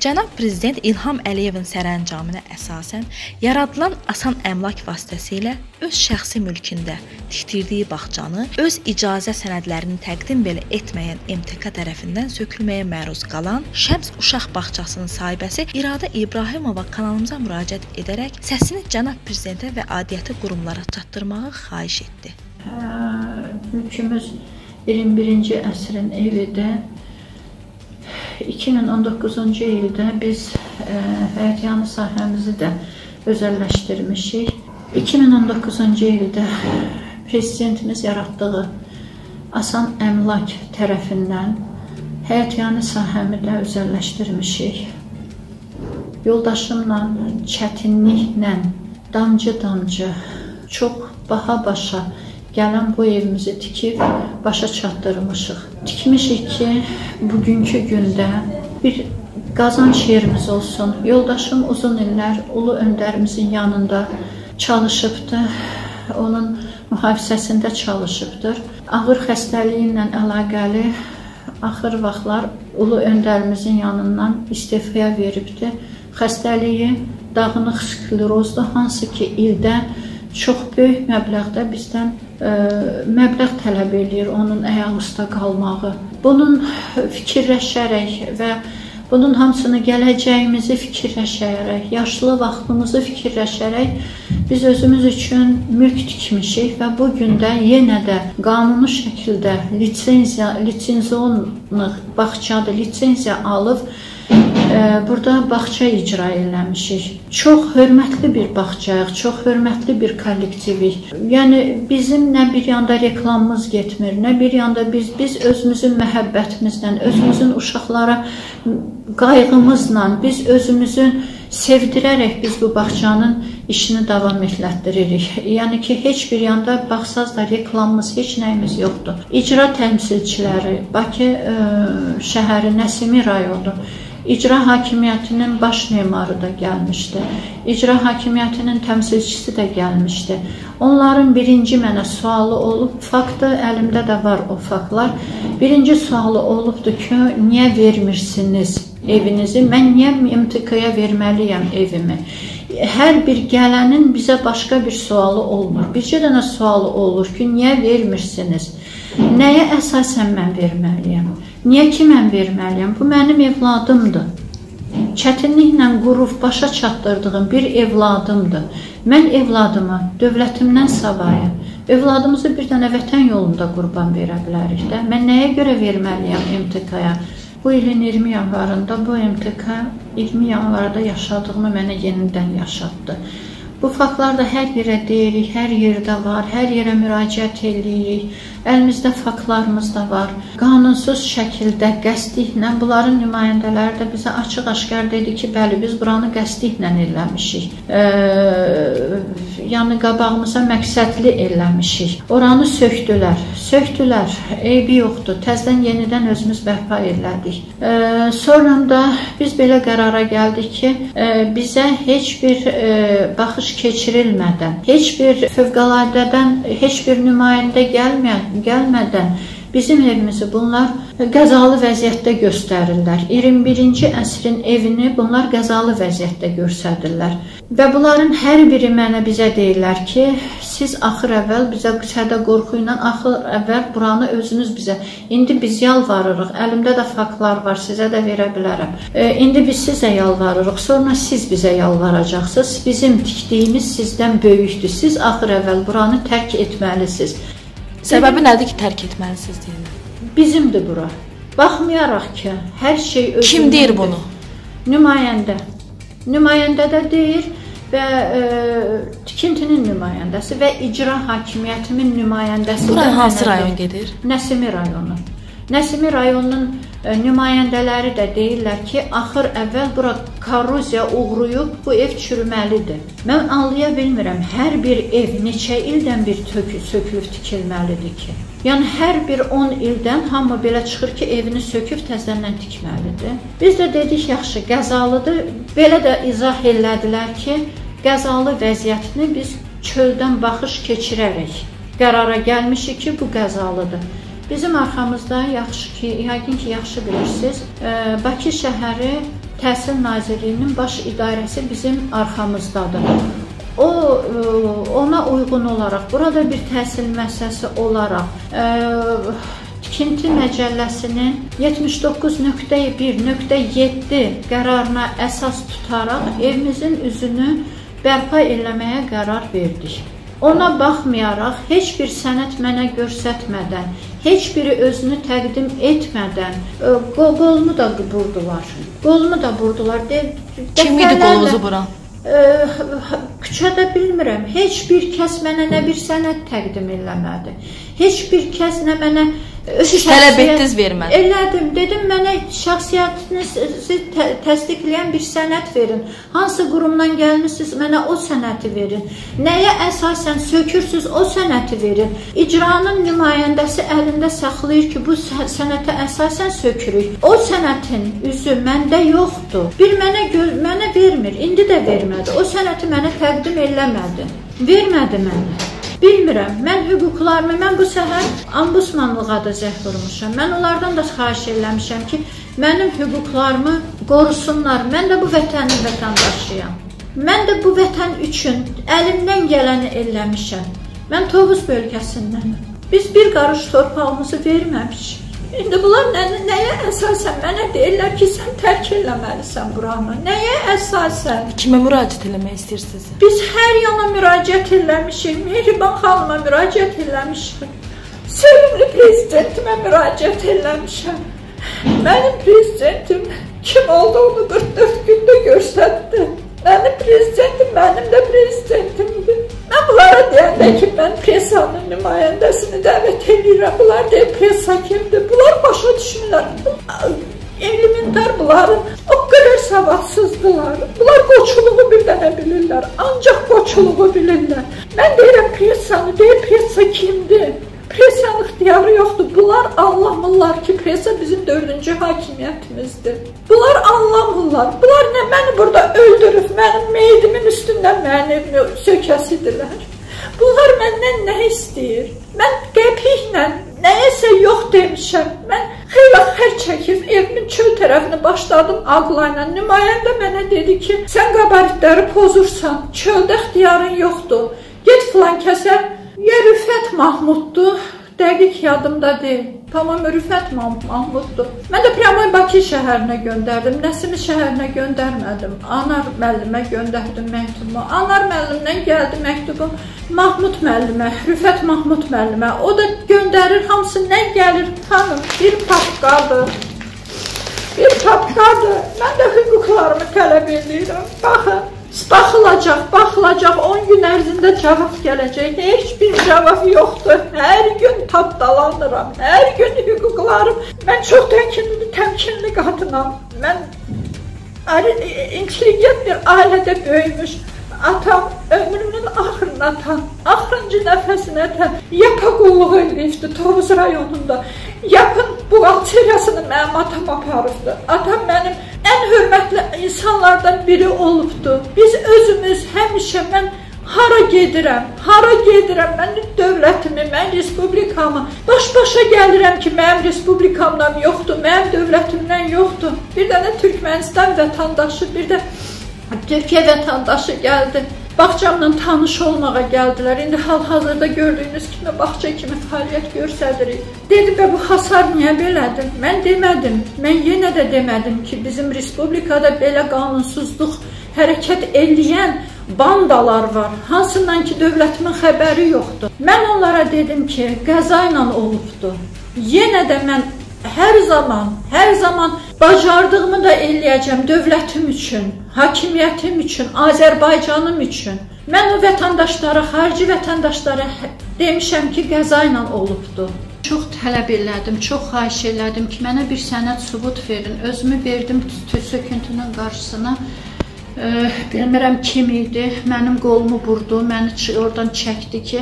Cənab prezident İlham Əliyevin sərəncamına əsasən yaradılan asan əmlak vasitəsilə öz şəxsi mülkündə tikdirdiyi bağçanı öz icazə sənədlərini təqdim belə etməyən MTK tərəfindən sökülməyə məruz qalan Şəms uşaq bağçasının sahibəsi İradə İbrahimova kanalımıza müraciət edərək səsini cənab prezidentə və aidiyyəti qurumlara çatdırmağı xahiş etdi. Hə, mülkümüz 21-ci əsrin evidir. 2019-cu ildə biz ə, həyətyanı sahəmizi də özəlləşdirmişik. 2019-cu ildə prezidentimiz yaratdığı Asan Əmlak tərəfindən həyətyanı sahəmi də özəlləşdirmişik. Yoldaşımla çətinliklə, damcı-damcı, çox baha başa gələn bu evimizi tikib başa çatdırmışıq. Tikmişik ki, bugünkü gündə bir qazanc yerimiz olsun. Yoldaşım uzun illər ulu öndərimizin yanında çalışıbdı. Onun mühafizəsində çalışıbdır. Ağır xəstəliyi ilə əlaqəli axır vaxtlar ulu öndərimizin yanından istifaya veribdi. Xəstəliyi dağınıq sklerozdur, hansı ki ildə çox böyük məbləğdə bizdən ə, məbləğ tələb eləyir onun ayaq üstə qalmağı. Bunun fikirləşərək və bunun hamısını gələcəyimizi fikirləşərək, yaşlı vaxtımızı fikirləşərək biz özümüz üçün mülk tikmişik və bu gün də yenə də qanuni şəkildə lisenziya, lisenziyonluq bağçada lisenziya alıb burada bağça icra eləmişik. Çox hörmətli bir bağçayıq, çox hörmətli bir kollektivik. Yəni bizim nə bir yanda reklamımız getmir, nə bir yanda biz biz özümüzün məhəbbətimizlə, özümüzün uşaqlara qayğımızla, biz özümüzün sevdirərək biz bu bağçanın işini davam etdiririk. Yəni ki, heç bir yanda baxsaz da reklamımız, heç nəyimiz yoxdur. İcra təmsilçiləri Bakı ə, şəhəri Nəsimi rayonu İcra hakimiyyətinin baş memarı da gəlmişdi. İcra hakimiyyətinin təmsilçisi də gəlmişdi. Onların birinci mənə sualı olub, faktı əlimdə də var o faktlar. Birinci sualı olubdu ki, niyə vermirsiniz evinizi? Mən niyə MTK-ya verməliyəm evimi? Hər bir gələnin bizə başqa bir sualı olmur. Bircə dənə sualı olur ki, niyə vermirsiniz? Nəyə əsasən mən verməliyəm? Niyə ki mən verməliyəm? Bu mənim evladımdır. Çətinliklə qurub başa çatdırdığım bir evladımdır. Mən evladımı dövlətimdən savayı, övladımızı bir dənə vətən yolunda qurban verə bilərik də. Mən nəyə görə verməliyəm MTK-ya? Bu ilin 20 yanvarında bu MTK 20 yanvarda yaşadığımı mənə yenidən yaşatdı. Bu faktlar da hər yerə deyirik, hər yerdə var, hər yerə müraciət edirik. Əlimizdə faktlarımız da var. Qanunsuz şəkildə qəsdliklə bunların nümayəndələri də bizə açıq-aşkar dedi ki, bəli, biz buranı qəsdliklə eləmişik. E, yəni qabağımıza məqsədli eləmişik. Oranı sökdülər. Sökdülər. Eybi yoxdur. Təzədən yenidən özümüz bərpa elədik. E, sonra da biz belə qərara gəldik ki, e, bizə heç bir e, baxış keçirilmədən, heç bir fövqələdədən heç bir nümayəndə gəlməyən, gəlmədən bizim evimizi bunlar qəzalı vəziyyətdə göstərirlər. 21-ci əsrin evini bunlar qəzalı vəziyyətdə göstərirlər. Və bunların hər biri mənə bizə deyirlər ki, siz axır əvvəl bizə sədə qorxu ilə axır əvvəl buranı özünüz bizə. İndi biz yalvarırıq. Əlimdə də faktlar var, sizə də verə bilərəm. E, indi biz sizə yalvarırıq. Sonra siz bizə yalvaracaqsınız. Bizim tikdiyimiz sizdən böyükdür. Siz axır əvvəl buranı tərk etməlisiniz. Səbəbi nədir ki, tərk etməlisiniz deyirlər? Bizimdir bura. Baxmayaraq ki, hər şey özünün. Kim deyir bunu? Nümayəndə. Nümayəndə də deyir və e, tikintinin nümayəndəsi və icra hakimiyyətinin nümayəndəsi. Bura hansı rayon gedir? Nəsimi rayonu. Nəsimi rayonunun e, nümayəndələri də deyirlər ki, axır əvvəl bura korroziya uğrayıb, bu ev çürüməlidir. Mən anlaya bilmirəm, hər bir ev neçə ildən bir tökü sökülüb tikilməlidir ki? Yəni hər bir 10 ildən hamı belə çıxır ki, evini söküb təzədən tikməlidir. Biz də dedik, yaxşı, qəzalıdır. Belə də izah elədilər ki, qəzalı vəziyyətini biz çöldən baxış keçirərək qərara gəlmişik ki, bu qəzalıdır. Bizim arxamızda yaxşı ki, yəqin ki, yaxşı bilirsiniz, Bakı şəhəri Təhsil Nazirliyinin baş idarəsi bizim arxamızdadır. O e, ona uyğun olaraq burada bir təhsil müəssisəsi olaraq ə, Tikinti məcəlləsinin 79.1.7 qərarına əsas tutaraq evimizin üzünü bərpa eləməyə qərar verdik. Ona baxmayaraq heç bir sənəd mənə göstərmədən, heç biri özünü təqdim etmədən qolumu da burdular. Qolumu da burdular. Kim idi qolunuzu buran? küçədə bilmirəm. Heç bir kəs mənə nə bir sənəd təqdim eləmədi. Heç bir kəs nə mənə tələb etdiniz vermədi. Elədim. Dedim mənə şəxsiyyətinizi tə təsdiqləyən bir sənəd verin. Hansı qurumdan gəlmisiniz, mənə o sənədi verin. Nəyə əsasən sökürsüz, o sənədi verin. İcranın nümayəndəsi əlində saxlayır ki, bu sənətə əsasən sökürük. O sənətin üzü məndə yoxdur. Bir mənə mənə vermir. İndi də vermədi. O sənəti mənə təqdim eləmədi. Vermədi mənə. Bilmirəm. Mən hüquqlarımı, mən bu səhər ombudsmanlığa da zəng vurmuşam. Mən onlardan da xahiş eləmişəm ki, mənim hüquqlarımı qorusunlar. Mən də bu vətənin vətəndaşıyam. Mən də bu vətən üçün əlimdən gələni eləmişəm. Mən Tovuz bölgəsindənəm. Biz bir qarış torpağımızı verməmişik. İndi bunlar nə, nəyə əsasən mənə deyirlər ki, sən tərk eləməlisən buranı. Nəyə əsasən? Kimə müraciət eləmək istəyirsiniz? Biz hər yana müraciət eləmişik. Mehriban xanıma müraciət eləmişik. Sevimli prezidentimə müraciət eləmişəm. Mənim prezidentim kim olduğunu 44 gündə göstərdi. Mənim prezidentim mənim də prezidentimdir. Mən bunlara deyəndə ki, mən pressanın nümayəndəsini dəvət edirəm. Bunlar deyir, pressa kimdir? Bunlar başa düşmürlər. Elementar bunların o qədər savadsızdılar. Bunlar qoçuluğu bir dənə bilirlər. Ancaq qoçuluğu bilirlər. Mən deyirəm pressanı, deyir pressa kimdir? Pressiyanın ixtiyarı yoxdur. Bunlar anlamırlar ki, pressa bizim dördüncü hakimiyyətimizdir. Bunlar anlamırlar. Bunlar nə məni burada öldürüb, mənim meyidimin üstündən məni sökəsidirlər. Bunlar məndən nə istəyir? Mən qəpiklə nəyəsə yox demişəm. Mən xeyli xər çəkib evimin çöl tərəfini başladım ağlayla. Nümayəndə mənə dedi ki, sən qabaritləri pozursan, çöldə ixtiyarın yoxdur. Get filan kəsə Ya Rüfət Mahmuddur, dəqiq yadımda deyil. Tamam Rüfət Mahmuddur. Mən də Pryamoy Bakı şəhərinə göndərdim, Nəsimi şəhərinə göndərmədim. Anar müəllimə göndərdim məktubumu. Anar müəllimdən gəldi məktubum Mahmud müəllimə, Rüfət Mahmud müəllimə. O da göndərir, hamısı nə gəlir? Xanım, bir papqadır. Bir papqadır. Mən də hüquqlarımı tələb edirəm. Baxın. Baxılacaq, baxılacaq, 10 gün ərzində cavab gələcək. Heç bir cavab yoxdur. Hər gün tapdalanıram. Hər gün hüquqlarım. Mən çox təmkinli, təmkinli qadınam. Mən intelligent bir ailədə böyümüş atam ömrümün axırına atan, axırıncı nəfəsinə atan yapa qulluq eləyibdi Tovuz rayonunda. Yapın buğalteriyasını mənim atam aparıbdı. Atam mənim ən hörmətli insanlardan biri olubdu. Biz özümüz həmişə mən hara gedirəm, hara gedirəm, mən dövlətimi, mən respublikamı baş-başa gəlirəm ki, mənim respublikamdan yoxdur, mənim dövlətimdən yoxdur. Bir dənə Türkmənistan vətəndaşı, bir də Türkiyə vətəndaşı gəldi. Bağçamla tanış olmağa gəldilər. İndi hal-hazırda gördüyünüz kimi bağça kimi fəaliyyət göstəririk. Dedi və bu hasar niyə belədir? Mən demədim. Mən yenə də demədim ki, bizim respublikada belə qanunsuzluq hərəkət eləyən bandalar var. Hansından ki, dövlətimin xəbəri yoxdur. Mən onlara dedim ki, qəza ilə olubdu. Yenə də mən hər zaman, hər zaman bacardığımı da eləyəcəm dövlətim üçün, hakimiyyətim üçün, Azərbaycanım üçün. Mən o vətəndaşlara, xarici vətəndaşlara demişəm ki, qəza ilə olubdu. Çox tələb elədim, çox xahiş elədim ki, mənə bir sənəd sübut verin. Özümü verdim söküntünün qarşısına. E, bilmirəm kim idi. Mənim qolumu burdu, məni oradan çəkdi ki,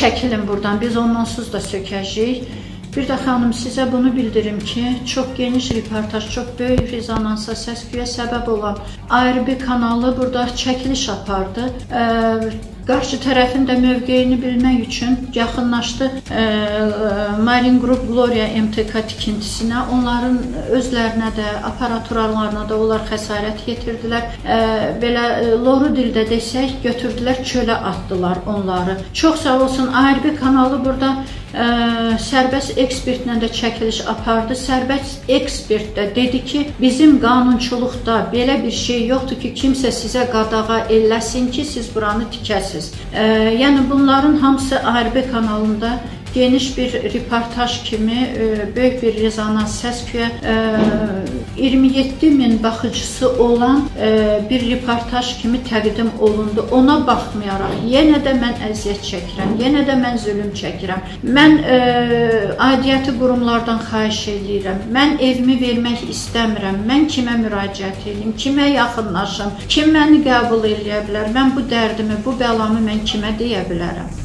çəkilin buradan. Biz onlansız da sökəcəyik. Bir də xanım sizə bunu bildirim ki, çox geniş reportaj, çox böyük rezonansa, səs-küyə səbəb olan ARB kanalı burada çəkiliş apardı. Qarşı tərəfin də mövqeyini bilmək üçün yaxınlaşdı e, Marin Group Gloria MTK tikintisinə. Onların özlərinə də, aparaturalarına da onlar xəsarət yetirdilər. E, belə loru dildə desək, götürdülər çölə atdılar onları. Çox sağ olsun ARB kanalı burada ə, sərbəst ekspertlə də çəkiliş apardı. Sərbəst ekspert də dedi ki, bizim qanunçuluqda belə bir şey yoxdur ki, kimsə sizə qadağa eləsin ki, siz buranı tikəsiz. Ə, yəni bunların hamısı ARB kanalında geniş bir reportaj kimi e, böyük bir rezonans səs-küyə 27 e, min baxıcısı olan e, bir reportaj kimi təqdim olundu. Ona baxmayaraq yenə də mən əziyyət çəkirəm, yenə də mən zülm çəkirəm. Mən aidiyyəti qurumlardan xahiş edirəm. Mən evimi vermək istəmirəm. Mən kimə müraciət edim, kimə yaxınlaşım, kim məni qəbul edə bilər? Mən bu dərdimi, bu bəlamı mən kimə deyə bilərəm?